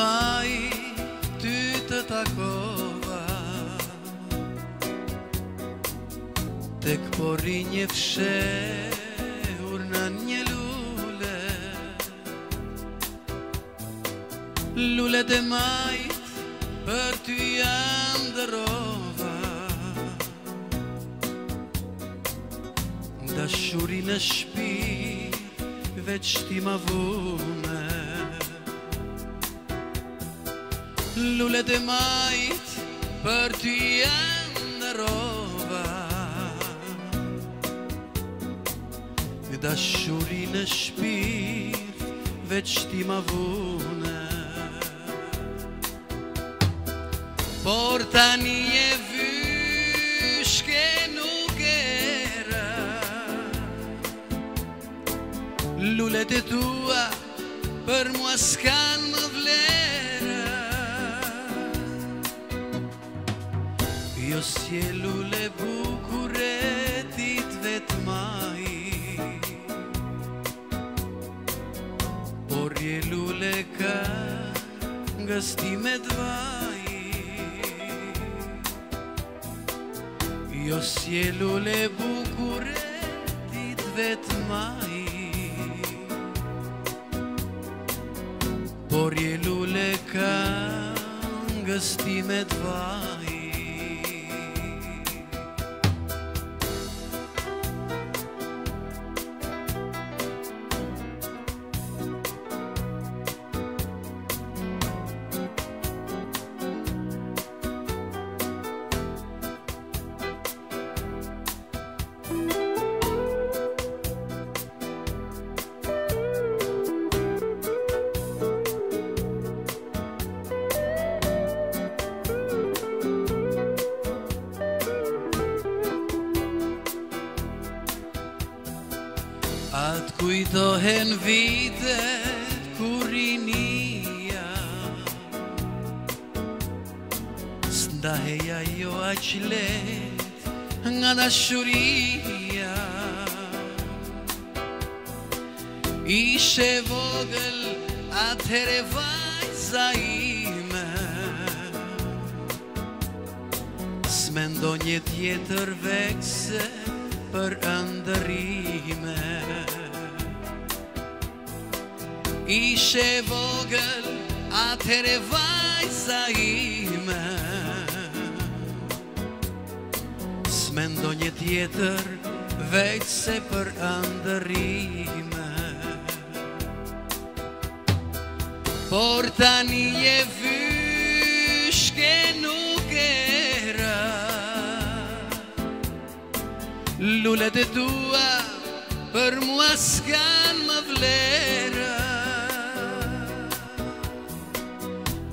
Nai ty të takova Tek pori një fshe urna një lule Lule të majt për ty janë dërova Da shurin e shpi veç ti ma vun lullet e majt për ty e në rova Në dashuri në shpirë veç ti ma vune Por tani e vyshke nuk e rë Lullet e tua për mua s'kanë më Jo s'jellu le bukuretit vetëmai Por jellu le ka n'gëstimet vaj Jo s'jellu le bukuretit vetëmai Por jellu le ka n'gëstimet vaj Atë kujtohen vitet kurinia Sënda heja jo a qilet nga dashuria Ishe vogël atë here vajza i Mendo një tjetër vekse Për andër i me e vogël A të revajsa i S'mendo një tjetër veç se për andër Por tani e vy lullet e dua Për mua s'kan më vlerë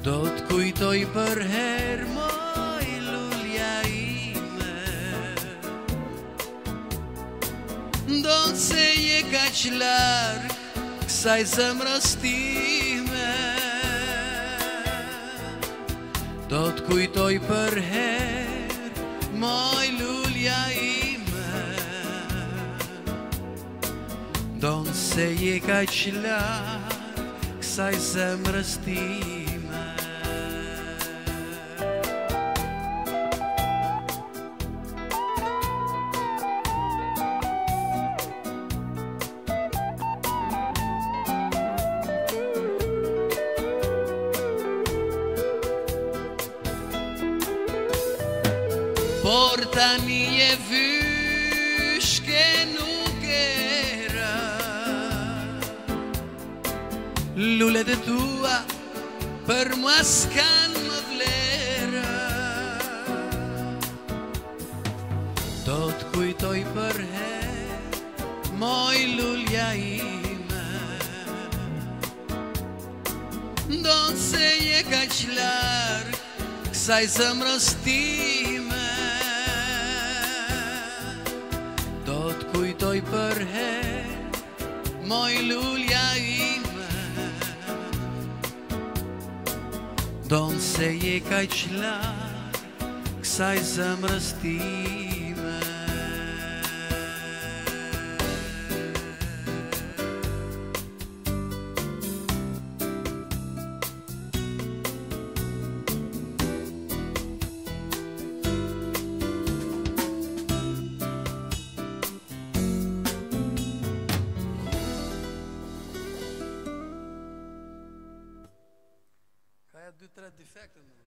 Do t'kujtoj për her moj lullja ime Do t'se je ka qlark Kësaj zemrës time Do t'kujtoj për her se iekaj šljak, saj sem rastime. Porta mi je vu Lullet e tua Për mua s'kan më vlera Do t'kujtoj për he Moj lullja ime Do t'se je ka qlarë, Kësaj zëmë rëstime Do t'kujtoj për he Moj lullja ime Dom se je kaj šla, ksaj zamrstila. you try